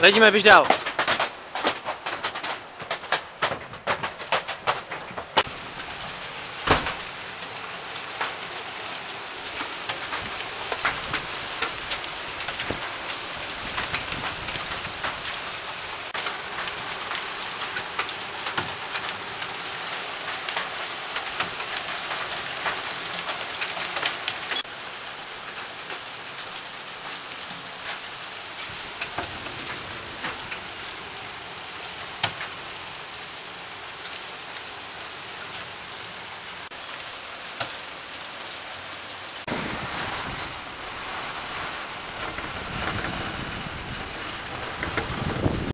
Ledíme, běž dál.